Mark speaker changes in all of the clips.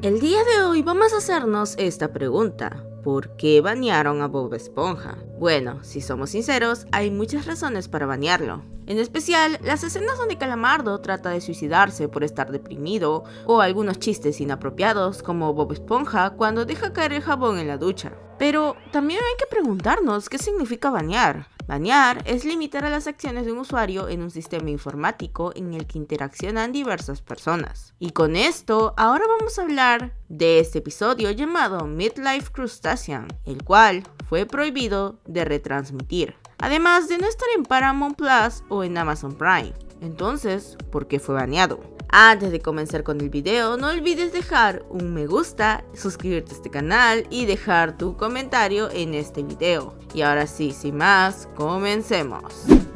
Speaker 1: El día de hoy vamos a hacernos esta pregunta. ¿Por qué banearon a Bob Esponja? Bueno, si somos sinceros, hay muchas razones para banearlo. En especial, las escenas donde Calamardo trata de suicidarse por estar deprimido, o algunos chistes inapropiados como Bob Esponja cuando deja caer el jabón en la ducha. Pero también hay que preguntarnos qué significa banear. Banear es limitar a las acciones de un usuario en un sistema informático en el que interaccionan diversas personas. Y con esto, ahora vamos a hablar de este episodio llamado Midlife Crustacean, el cual fue prohibido de retransmitir, además de no estar en Paramount Plus o en Amazon Prime. Entonces, ¿por qué fue baneado? Antes de comenzar con el video, no olvides dejar un me gusta, suscribirte a este canal y dejar tu comentario en este video. Y ahora sí, sin más, comencemos.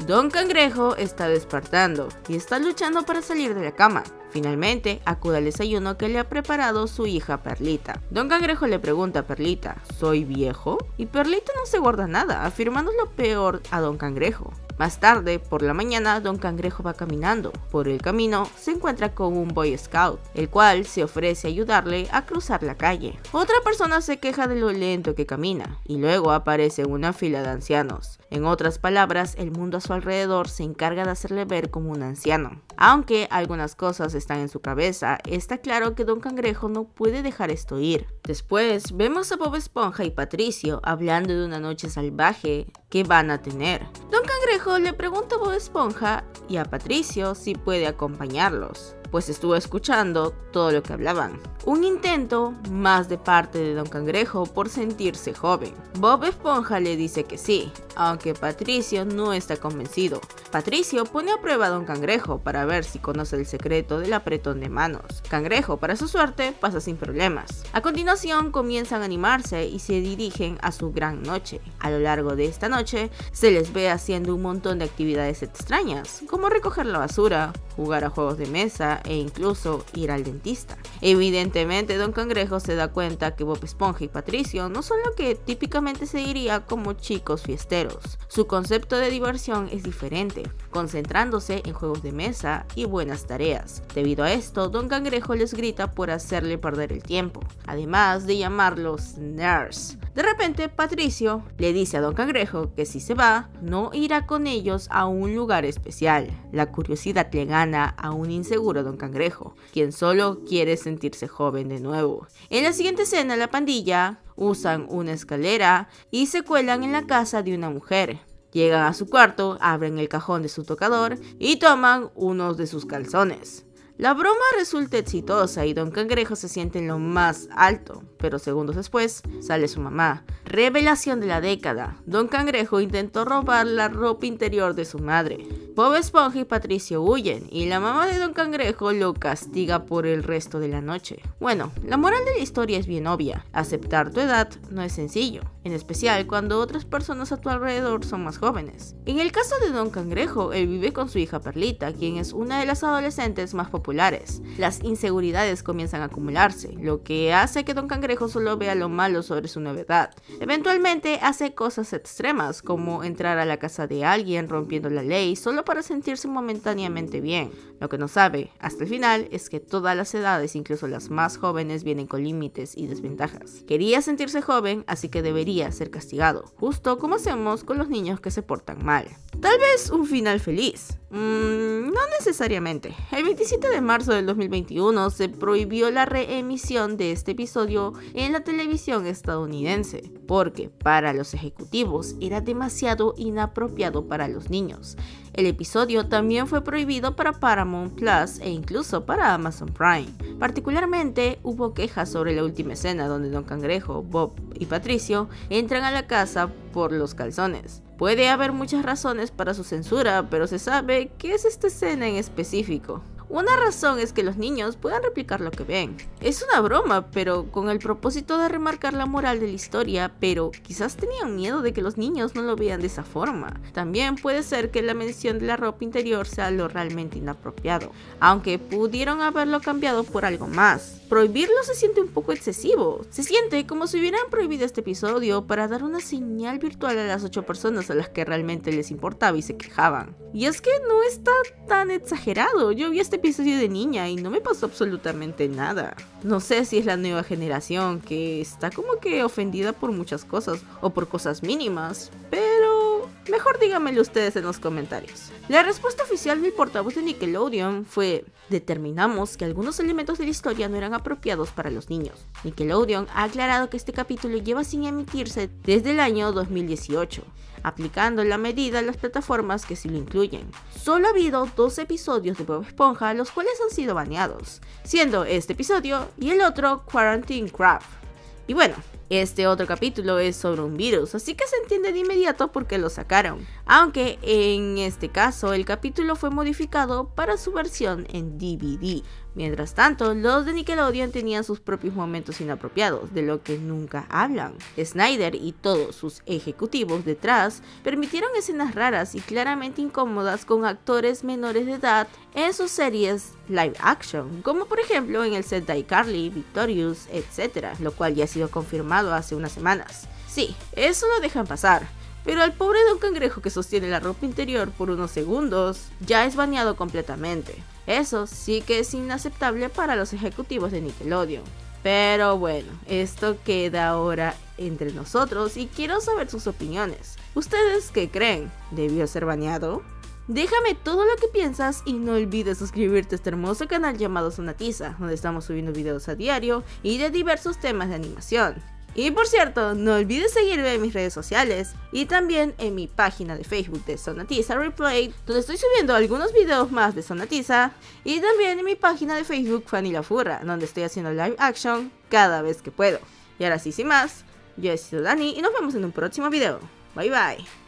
Speaker 1: Don Cangrejo está despertando y está luchando para salir de la cama. Finalmente, acude al desayuno que le ha preparado su hija Perlita. Don Cangrejo le pregunta a Perlita, ¿soy viejo? Y Perlita no se guarda nada, afirmando lo peor a Don Cangrejo. Más tarde, por la mañana, Don Cangrejo va caminando. Por el camino se encuentra con un Boy Scout, el cual se ofrece a ayudarle a cruzar la calle. Otra persona se queja de lo lento que camina, y luego aparece una fila de ancianos. En otras palabras, el mundo a su alrededor se encarga de hacerle ver como un anciano. Aunque algunas cosas están en su cabeza, está claro que Don Cangrejo no puede dejar esto ir. Después, vemos a Bob Esponja y Patricio hablando de una noche salvaje que van a tener. Don Cangrejo le pregunta a Bob Esponja y a Patricio si puede acompañarlos pues estuvo escuchando todo lo que hablaban. Un intento más de parte de Don Cangrejo por sentirse joven. Bob Esponja le dice que sí, aunque Patricio no está convencido. Patricio pone a prueba a Don Cangrejo para ver si conoce el secreto del apretón de manos. Cangrejo, para su suerte, pasa sin problemas. A continuación comienzan a animarse y se dirigen a su gran noche. A lo largo de esta noche se les ve haciendo un montón de actividades extrañas, como recoger la basura, jugar a juegos de mesa e incluso ir al dentista. Evidentemente, Don Cangrejo se da cuenta que Bob Esponja y Patricio no son lo que típicamente se diría como chicos fiesteros. Su concepto de diversión es diferente, concentrándose en juegos de mesa y buenas tareas. Debido a esto, Don Cangrejo les grita por hacerle perder el tiempo, además de llamarlos nerds. De repente, Patricio le dice a Don Cangrejo que si se va, no irá con ellos a un lugar especial. La curiosidad le gana a un inseguro Don Cangrejo, quien solo quiere sentirse joven de nuevo. En la siguiente escena, la pandilla usan una escalera y se cuelan en la casa de una mujer. Llegan a su cuarto, abren el cajón de su tocador y toman unos de sus calzones. La broma resulta exitosa y Don Cangrejo se siente en lo más alto, pero segundos después sale su mamá. Revelación de la década. Don Cangrejo intentó robar la ropa interior de su madre. Bob Esponja y Patricio huyen y la mamá de Don Cangrejo lo castiga por el resto de la noche. Bueno, la moral de la historia es bien obvia. Aceptar tu edad no es sencillo, en especial cuando otras personas a tu alrededor son más jóvenes. En el caso de Don Cangrejo, él vive con su hija Perlita, quien es una de las adolescentes más populares. Las inseguridades comienzan a acumularse, lo que hace que Don Cangrejo solo vea lo malo sobre su nueva edad. Eventualmente hace cosas extremas, como entrar a la casa de alguien rompiendo la ley solo para sentirse momentáneamente bien. Lo que no sabe hasta el final es que todas las edades, incluso las más jóvenes, vienen con límites y desventajas. Quería sentirse joven, así que debería ser castigado, justo como hacemos con los niños que se portan mal. Tal vez un final feliz. Mm, no necesariamente. El 27 de marzo del 2021 se prohibió la reemisión de este episodio en la televisión estadounidense, porque para los ejecutivos era demasiado inapropiado para los niños. El episodio también fue prohibido para Paramount Plus e incluso para Amazon Prime. Particularmente hubo quejas sobre la última escena donde Don Cangrejo, Bob y Patricio entran a la casa por los calzones. Puede haber muchas razones para su censura, pero se sabe que es esta escena en específico. Una razón es que los niños puedan replicar lo que ven. Es una broma, pero con el propósito de remarcar la moral de la historia, pero quizás tenían miedo de que los niños no lo vean de esa forma. También puede ser que la mención de la ropa interior sea lo realmente inapropiado, aunque pudieron haberlo cambiado por algo más. Prohibirlo se siente un poco excesivo. Se siente como si hubieran prohibido este episodio para dar una señal virtual a las ocho personas a las que realmente les importaba y se quejaban. Y es que no está tan exagerado. Yo vi este episodio de niña y no me pasó absolutamente nada. No sé si es la nueva generación que está como que ofendida por muchas cosas o por cosas mínimas, pero mejor díganmelo ustedes en los comentarios. La respuesta oficial del portavoz de Nickelodeon fue, determinamos que algunos elementos de la historia no eran apropiados para los niños. Nickelodeon ha aclarado que este capítulo lleva sin emitirse desde el año 2018 aplicando la medida a las plataformas que sí lo incluyen. Solo ha habido dos episodios de Bob Esponja los cuales han sido baneados, siendo este episodio y el otro Quarantine Crab. Y bueno, este otro capítulo es sobre un virus, así que se entiende de inmediato por qué lo sacaron. Aunque en este caso el capítulo fue modificado para su versión en DVD, Mientras tanto, los de Nickelodeon tenían sus propios momentos inapropiados, de lo que nunca hablan. Snyder y todos sus ejecutivos detrás permitieron escenas raras y claramente incómodas con actores menores de edad en sus series live action, como por ejemplo en el set de iCarly, Victorious, etc., lo cual ya ha sido confirmado hace unas semanas. Sí, eso lo dejan pasar, pero al pobre Don Cangrejo que sostiene la ropa interior por unos segundos ya es baneado completamente. Eso sí que es inaceptable para los ejecutivos de Nickelodeon. Pero bueno, esto queda ahora entre nosotros y quiero saber sus opiniones. ¿Ustedes qué creen? ¿Debió ser baneado? Déjame todo lo que piensas y no olvides suscribirte a este hermoso canal llamado Sonatiza, donde estamos subiendo videos a diario y de diversos temas de animación. Y por cierto, no olvides seguirme en mis redes sociales y también en mi página de Facebook de Sonatiza Replay, donde estoy subiendo algunos videos más de Sonatiza, y también en mi página de Facebook Fanny La Furra, donde estoy haciendo live action cada vez que puedo. Y ahora sí, sin más, yo he sido Dani y nos vemos en un próximo video. Bye bye.